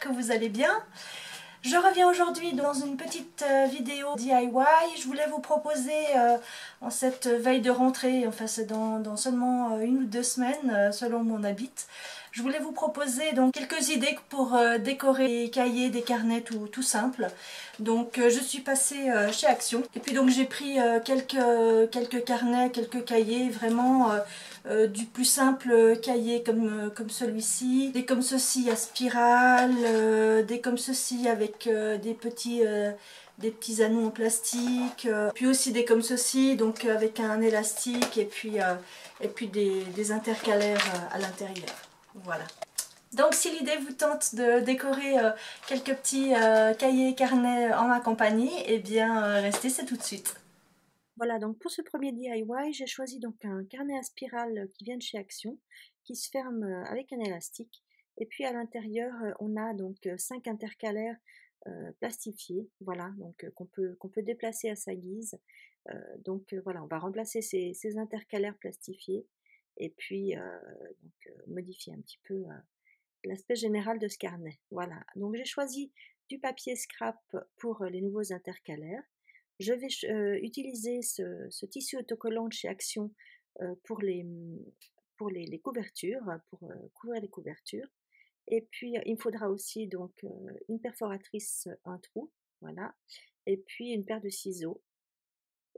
que vous allez bien. Je reviens aujourd'hui dans une petite euh, vidéo DIY. Je voulais vous proposer euh, en cette veille de rentrée, enfin c'est dans, seulement euh, une ou deux semaines selon mon habit, je voulais vous proposer donc quelques idées pour décorer des cahiers, des carnets tout, tout simple. Donc je suis passée chez Action et puis donc j'ai pris quelques, quelques carnets, quelques cahiers vraiment euh, du plus simple cahier comme, euh, comme celui-ci, des comme ceci à spirale, euh, des comme ceci avec des petits des petits anneaux en plastique, puis aussi des comme ceci, donc avec un élastique et puis, et puis des, des intercalaires à l'intérieur. Voilà. Donc si l'idée vous tente de décorer quelques petits cahiers et carnets en ma compagnie, eh bien restez, c'est tout de suite. Voilà, donc pour ce premier DIY, j'ai choisi donc un carnet à spirale qui vient de chez Action, qui se ferme euh, avec un élastique. Et puis à l'intérieur, euh, on a donc euh, cinq intercalaires plastifiés, voilà, donc qu'on peut, peut déplacer à sa guise. donc voilà, on va remplacer ces, ces intercalaires plastifiés et puis modifier un petit peu l'aspect général de ce carnet. Voilà, donc j'ai choisi du papier scrap pour les nouveaux intercalaires. Je vais utiliser ce, tissu autocollant de chez Action pour, les, mmh, pour les, couvertures, pour couvrir les couvertures. Et puis, il me faudra aussi donc une perforatrice, un trou, voilà. Et puis, une paire de ciseaux.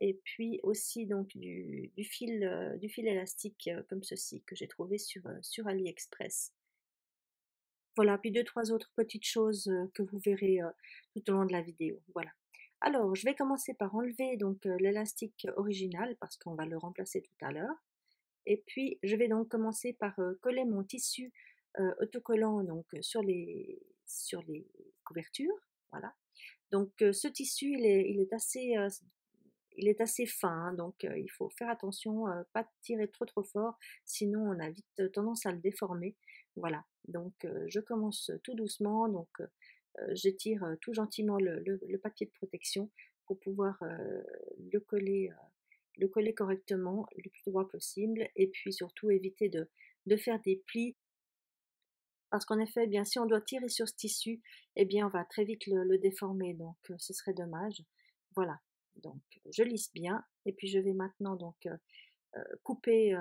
Et puis aussi donc du, fil, du fil élastique comme ceci que j'ai trouvé sur, sur AliExpress. Voilà, puis deux, trois autres petites choses que vous verrez tout au long de la vidéo. Voilà. Alors, je vais commencer par enlever donc l'élastique original parce qu'on va le remplacer tout à l'heure. Et puis, je vais donc commencer par coller mon tissu autocollant donc sur les, sur les couvertures. Voilà. Donc, ce tissu, il est, il est assez il est assez fin, hein, donc il faut faire attention, pas tirer trop trop fort, sinon on a vite tendance à le déformer. Voilà, donc je commence tout doucement, donc j'étire tout gentiment le, papier de protection pour pouvoir le coller le coller correctement le plus droit possible et puis surtout éviter de, faire des plis parce qu'en effet, eh bien, si on doit tirer sur ce tissu, eh bien, on va très vite le, déformer, donc ce serait dommage. Voilà, donc je lisse bien, et puis je vais maintenant donc couper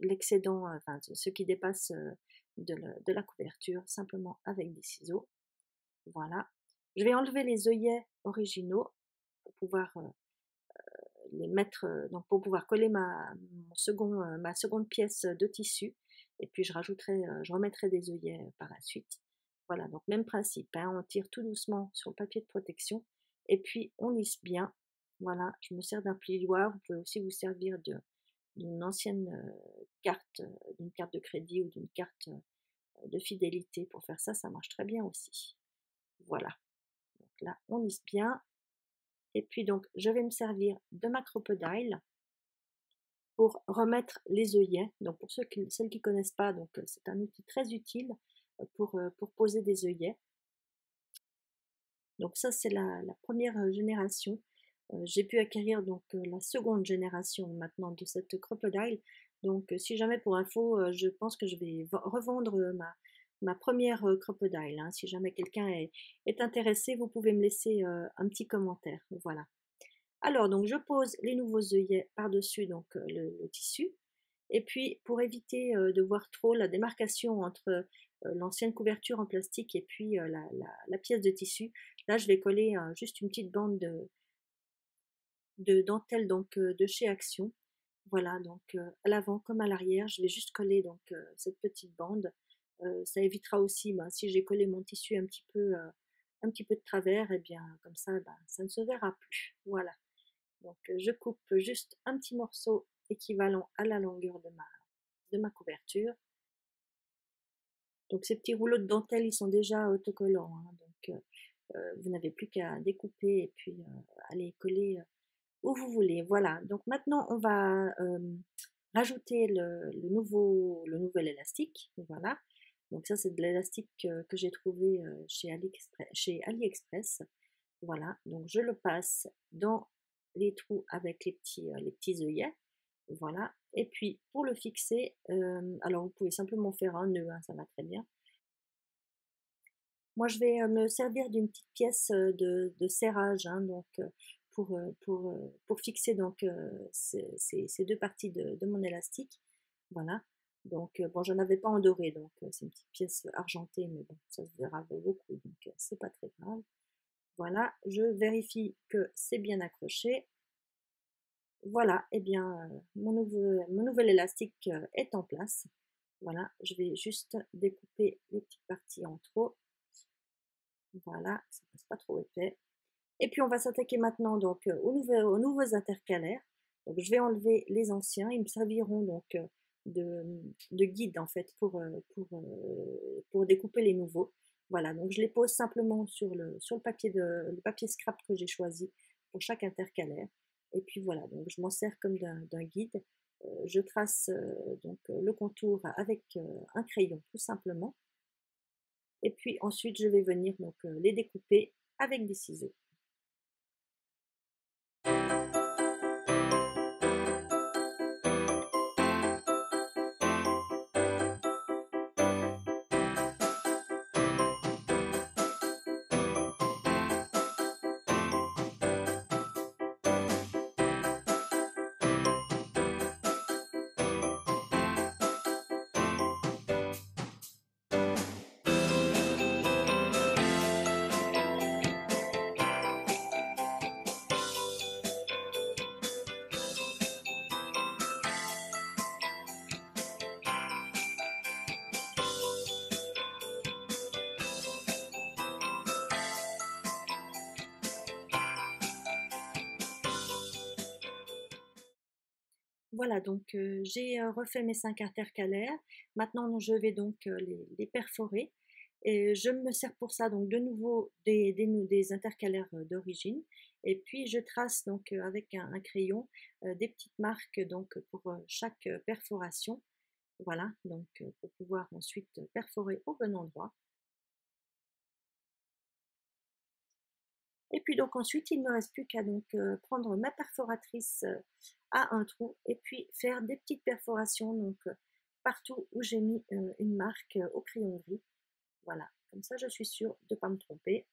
l'excédent, enfin ce qui dépasse de, la couverture, simplement avec des ciseaux. Voilà. Je vais enlever les œillets originaux pour pouvoir les mettre, donc pour pouvoir coller ma seconde pièce de tissu. Et puis je rajouterai, je remettrai des œillets par la suite. Voilà, donc même principe, hein, on tire tout doucement sur le papier de protection et puis on lisse bien. Voilà, je me sers d'un plioir, vous pouvez aussi vous servir d'une ancienne carte, d'une carte de crédit ou d'une carte de fidélité pour faire ça, ça marche très bien aussi. Voilà. Donc là, on lisse bien. Et puis donc, je vais me servir de ma crocodile pour remettre les œillets. Donc pour ceux qui, celles qui ne connaissent pas, donc euh, c'est un outil très utile euh, pour, euh, pour poser des œillets. Donc ça, c'est la, première génération. J'ai pu acquérir donc la seconde génération maintenant de cette crocodile. Donc si jamais pour info, je pense que je vais revendre ma, ma première crocodile. Hein. Si jamais quelqu'un est, intéressé, vous pouvez me laisser un petit commentaire. Voilà. Alors, donc, je pose les nouveaux œillets par-dessus donc le, tissu. Et puis, pour éviter de voir trop la démarcation entre l'ancienne couverture en plastique et puis la, pièce de tissu, là, je vais coller juste une petite bande de, de dentelle donc de chez Action. Voilà, donc à l'avant comme à l'arrière, je vais juste coller donc cette petite bande euh, ça évitera aussi, ben, si j'ai collé mon tissu un petit peu, euh, un petit peu de travers, et eh bien comme ça, ben, ça ne se verra plus. Voilà. Donc euh, je coupe juste un petit morceau équivalent à la longueur de ma, de ma couverture. Donc ces petits rouleaux de dentelle, ils sont déjà autocollants. Hein, donc vous n'avez plus qu'à découper et puis aller coller vous voulez. Voilà. Donc maintenant on va rajouter le, nouveau, le nouvel élastique. Voilà. Donc ça, c'est de l'élastique que, j'ai trouvé chez AliExpress, chez AliExpress. Voilà, donc je le passe dans les trous avec les petits, les petits œillets. Voilà, et puis pour le fixer, alors vous pouvez simplement faire un nœud, hein, ça va très bien. Moi, je vais me servir d'une petite pièce de, serrage, hein, donc pour, pour, pour fixer donc ces, ces, deux parties de, mon élastique. Voilà. Donc, bon, j'en avais pas en doré, donc c'est une petite pièce argentée, mais bon, ça se verra beaucoup, donc c'est pas très grave. Voilà, je vérifie que c'est bien accroché. Voilà, et eh bien, mon, nouveau, mon nouvel élastique est en place. Voilà, je vais juste découper les petites parties en trop. Voilà, ça passe pas trop épais. Et puis on va s'attaquer maintenant donc aux, nouveaux, aux nouveaux intercalaires. Je vais enlever les anciens, ils me serviront donc de, de guide en fait pour, pour, découper les nouveaux. Voilà, donc je les pose simplement sur le, papier, le papier scrap que j'ai choisi pour chaque intercalaire. Et puis voilà, donc je m'en sers comme d'un guide. Euh, je trace euh, donc euh, le contour avec un crayon tout simplement. Et puis ensuite, je vais venir donc les découper avec des ciseaux. Voilà, donc j'ai refait mes cinq intercalaires. Maintenant, je vais donc les, perforer. Et je me sers pour ça donc de nouveau des, des, intercalaires d'origine. Et puis je trace donc avec un, crayon des petites marques donc pour chaque perforation. Voilà, donc pour pouvoir ensuite perforer au bon endroit. Et puis donc ensuite, il ne me reste plus qu'à donc prendre ma perforatrice un trou et puis faire des petites perforations donc partout où j'ai mis une marque au crayon gris. Voilà, comme ça je suis sûre de ne pas me tromper.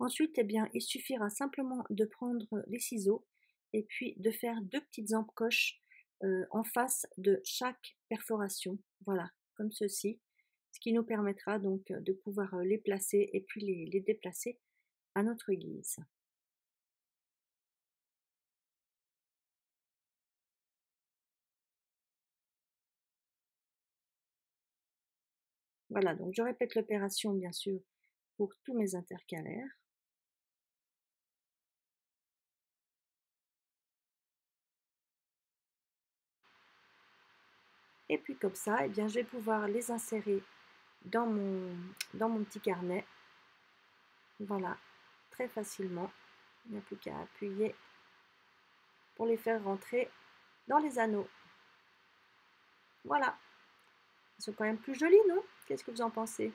Ensuite, eh bien, il suffira simplement de prendre les ciseaux et puis de faire deux petites encoches en face de chaque perforation. Voilà, comme ceci, ce qui nous permettra donc de pouvoir les placer et puis les, déplacer à notre guise. Voilà, donc je répète l'opération bien sûr pour tous mes intercalaires. Et puis comme ça, eh bien, je vais pouvoir les insérer dans mon, dans mon petit carnet. Voilà, très facilement. Il n'y a plus qu'à appuyer pour les faire rentrer dans les anneaux. Voilà. Ils sont quand même plus jolis, non? Qu'est-ce que vous en pensez?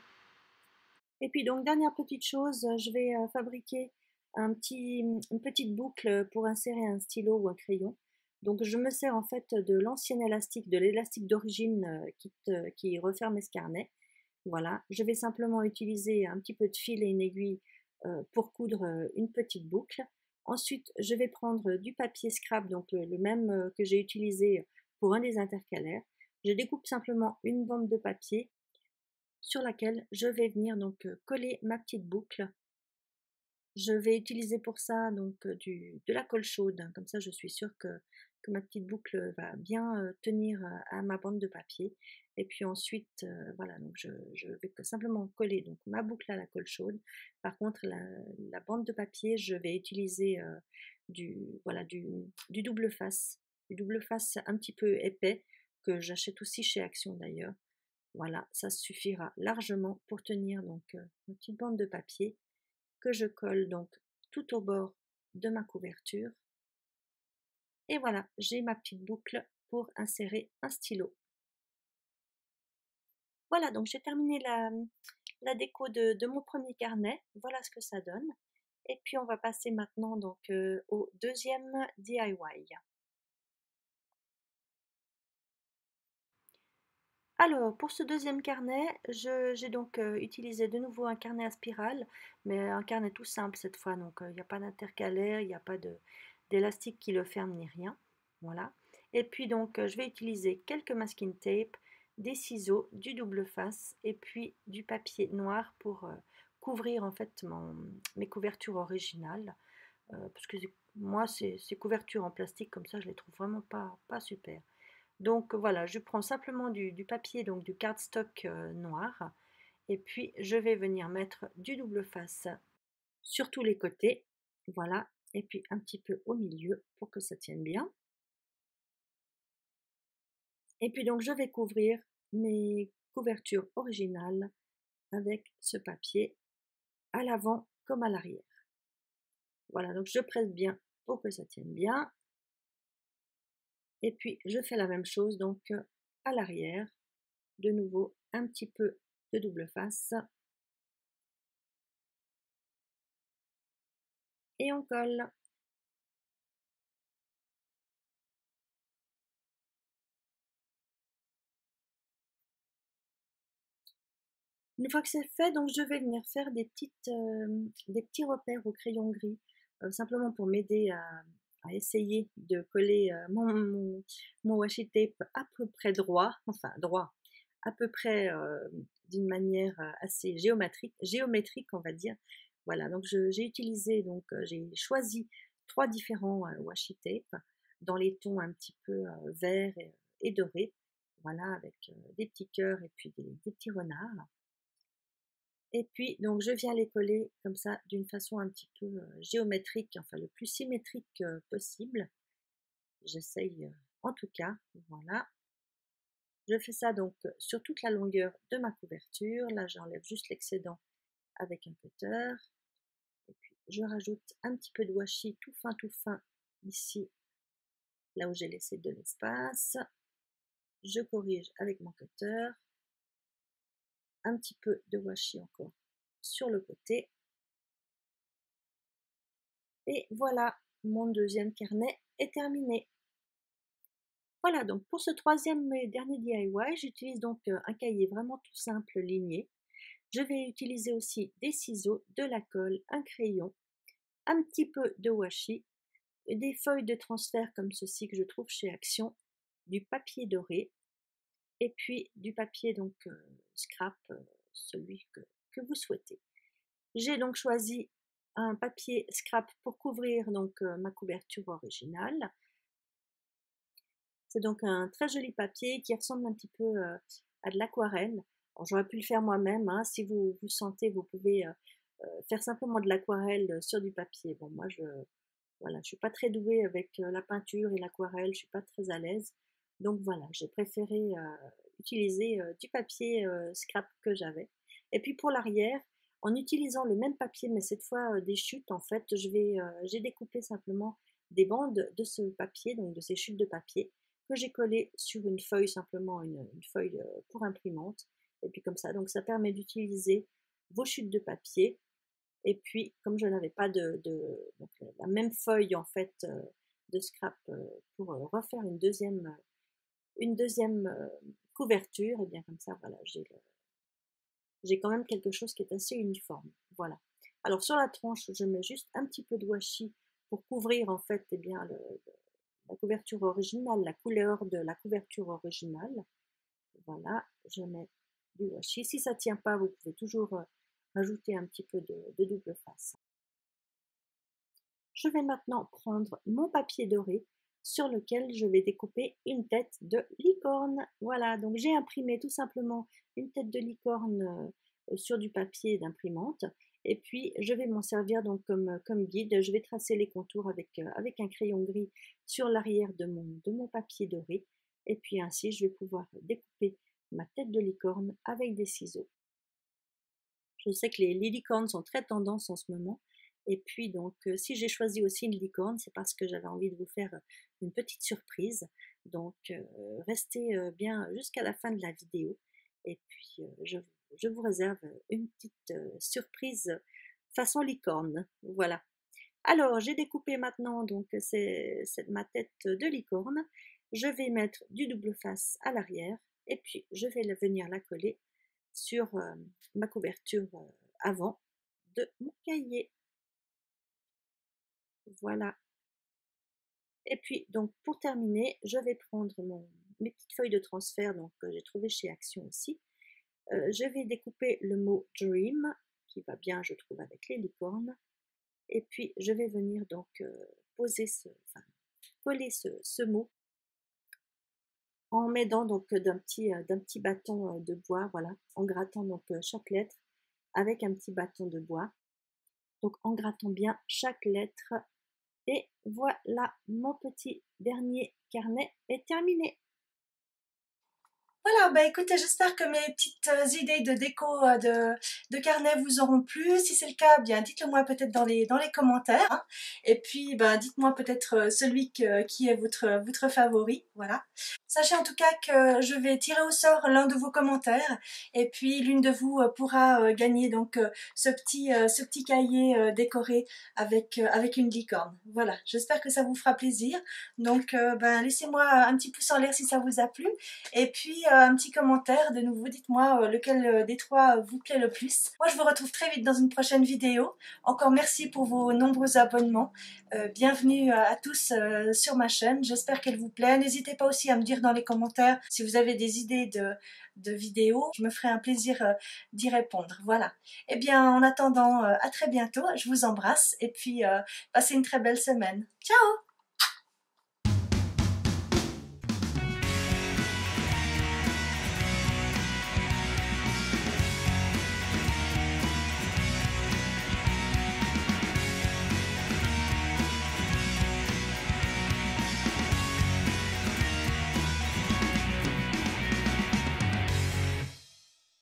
Et puis donc, dernière petite chose, je vais euh, fabriquer un petit, une petite boucle pour insérer un stylo ou un crayon. Donc je me sers en fait de l'ancien élastique, de l'élastique d'origine euh, qui, qui, referme ce carnet. Voilà, je vais simplement utiliser un petit peu de fil et une aiguille euh, pour coudre euh, une petite boucle. Ensuite, je vais prendre du papier scrap, donc le même que j'ai utilisé pour un des intercalaires. Je découpe simplement une bande de papier sur laquelle je vais venir donc coller ma petite boucle je vais utiliser pour ça donc de la colle chaude, comme ça je suis sûre que, ma petite boucle va bien tenir à ma bande de papier. Et puis ensuite, voilà, donc je, vais simplement coller donc ma boucle à la colle chaude. Par contre, la, bande de papier, je vais utiliser du, voilà, du, du double face, du double face un petit peu épais que j'achète aussi chez Action d'ailleurs. Voilà, ça suffira largement pour tenir donc une petite bande de papier que je colle donc tout au bord de ma couverture. Et voilà, j'ai ma petite boucle pour insérer un stylo. Voilà, donc j'ai terminé la, la déco de, de, mon premier carnet. Voilà ce que ça donne. Et puis on va passer maintenant donc euh, au deuxième DIY. Alors, pour ce deuxième carnet, j'ai donc euh, utilisé de nouveau un carnet à spirale, mais un carnet tout simple cette fois, donc euh, il n'y a pas d'intercalaire, il n'y a pas d'élastique qui le ferme ni rien. Voilà. Et puis donc, euh, je vais utiliser quelques masking tape, des ciseaux, du double face et puis du papier noir pour couvrir en fait mes couvertures originales. parce que moi, ces, couvertures en plastique comme ça, je les trouve vraiment pas, pas super. Donc voilà, je prends simplement du, papier, donc du cardstock euh, noir, et puis je vais venir mettre du double face sur tous les côtés, voilà, et puis un petit peu au milieu pour que ça tienne bien. Et puis donc je vais couvrir mes couvertures originales avec ce papier à l'avant comme à l'arrière. Voilà, donc je presse bien pour que ça tienne bien. Et puis je fais la même chose donc à l'arrière. De nouveau un petit peu de double face. Et on colle. Une fois que c'est fait, donc je vais venir faire des, petites, euh, des petits repères au crayon gris, euh, simplement pour m'aider à, essayer de coller euh, mon, mon, washi tape à peu près droit, enfin droit, à peu près d'une manière assez géométrique, géométrique on va dire. Voilà, donc j'ai utilisé, donc j'ai choisi trois différents washi tape dans les tons un petit peu vert et, doré, voilà, avec des petits cœurs et puis des, des petits renards. Et puis, donc, je viens les coller comme ça, d'une façon un petit peu euh, géométrique, enfin le plus symétrique euh, possible. J'essaye, euh, en tout cas, voilà. Je fais ça donc sur toute la longueur de ma couverture. Là, j'enlève juste l'excédent avec un cutter. Je rajoute un petit peu de washi tout fin, tout fin, ici, là où j'ai laissé de l'espace. Je corrige avec mon cutter un petit peu de washi encore sur le côté. Et voilà, mon deuxième carnet est terminé. Voilà, donc pour ce troisième et dernier DIY, j'utilise donc euh, un cahier vraiment tout simple ligné. Je vais utiliser aussi des ciseaux, de la colle, un crayon, un petit peu de washi, des feuilles de transfert comme ceci que je trouve chez Action, du papier doré, et puis du papier donc euh, scrap, euh, celui que, vous souhaitez. J'ai donc choisi un papier scrap pour couvrir donc euh, ma couverture originale. C'est donc un très joli papier qui ressemble un petit peu à de l'aquarelle. J'aurais pu le faire moi-même. Hein. Si vous vous sentez, vous pouvez faire simplement de l'aquarelle sur du papier. Bon, moi, je voilà, je suis pas très douée avec la peinture et l'aquarelle. Je suis pas très à l'aise. Donc voilà, j'ai préféré euh, utiliser euh, du papier euh, scrap que j'avais. Et puis pour l'arrière, en utilisant le même papier, mais cette fois des chutes, en fait, je vais, j'ai découpé simplement des bandes de ce papier, donc de ces chutes de papier, que j'ai collées sur une feuille, simplement une, feuille pour imprimante. Et puis comme ça, donc ça permet d'utiliser vos chutes de papier. Et puis, comme je n'avais pas de, la même feuille en fait de scrap pour refaire une deuxième une deuxième euh, couverture, et bien comme ça, voilà, j'ai quand même quelque chose qui est assez uniforme. Voilà. Alors sur la tranche, je mets juste un petit peu de washi pour couvrir en fait eh bien, la couverture originale, la couleur de la couverture originale. Voilà, je mets Si ça ne tient pas, vous pouvez toujours euh, ajouter un petit peu de double face. Je vais maintenant prendre mon papier doré sur lequel je vais découper une tête de licorne. Voilà, donc j'ai imprimé tout simplement une tête de licorne euh, sur du papier d'imprimante. Et puis, je vais m'en servir donc comme, comme, guide. Je vais tracer les contours avec, euh, avec un crayon gris sur l'arrière de mon, de mon papier doré. Et puis ainsi, je vais pouvoir découper ma tête de licorne avec des ciseaux. Je sais que les, licornes sont très tendance en ce moment. Et puis donc, euh, si j'ai choisi aussi une licorne, c'est parce que j'avais envie de vous faire une petite surprise. Donc, euh, restez euh, bien jusqu'à la fin de la vidéo. Et puis, je, je, vous réserve une petite surprise façon licorne. Voilà. Alors, j'ai découpé maintenant donc c'est ma tête de licorne. Je vais mettre du double face à l'arrière Et puis, je vais venir la coller sur ma couverture avant de mon cahier. Voilà. Et puis, donc, pour terminer, je vais prendre mon, mes petites feuilles de transfert donc, que j'ai trouvé chez Action aussi. je vais découper le mot Dream, qui va bien, je trouve, avec les licornes. Et puis, je vais venir donc poser ce, enfin, coller ce, mot en m'aidant donc d'un petit, d'un petit bâton de bois, voilà, en grattant donc chaque lettre avec un petit bâton de bois. Donc en grattant bien chaque lettre. Et voilà, mon petit dernier carnet est terminé. Voilà, bah écoutez, j'espère que mes petites euh, idées de déco euh, de, de carnet vous auront plu. Si c'est le cas, bien dites-le moi peut-être dans les, dans les commentaires. Hein. Et puis, ben, dites-moi peut-être euh, celui qui est votre, votre favori. Voilà. Sachez en tout cas que je vais tirer au sort l'un de vos commentaires. Et puis, l'une de vous pourra gagner donc ce petit, ce petit cahier décoré avec, avec une licorne. Voilà, j'espère que ça vous fera plaisir. Donc, ben, laissez-moi un petit pouce en l'air si ça vous a plu. Et puis, un petit commentaire de nouveau. Dites-moi euh, lequel euh, des trois vous plaît le plus. Moi, je vous retrouve très vite dans une prochaine vidéo. Encore merci pour vos nombreux abonnements. bienvenue à tous sur ma chaîne. J'espère qu'elle vous plaît. N'hésitez pas aussi à me dire dans les commentaires si vous avez des idées de, de vidéos. Je me ferai un plaisir d'y répondre. Voilà. Eh bien, en attendant, à très bientôt. Je vous embrasse et puis passez une très belle semaine. Ciao